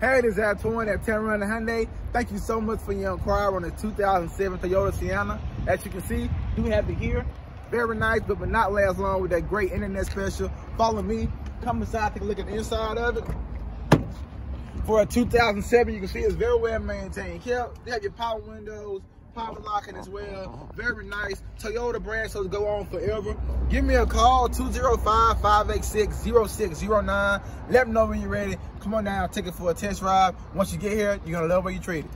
Hey, this is Antoine at Tameron Hyundai. Thank you so much for your inquiry on the 2007 Toyota Sienna. As you can see, do have it here. Very nice, but will not last long with that great internet special. Follow me, come inside, take a look at the inside of it. For a 2007, you can see it's very well maintained. You have your power windows, power locking as well. Very nice. Toyota brand, so it'll go on forever. Give me a call, 205-586-0609. Let me know when you're ready. Come on down, take it for a test drive. Once you get here, you're gonna love where you treated.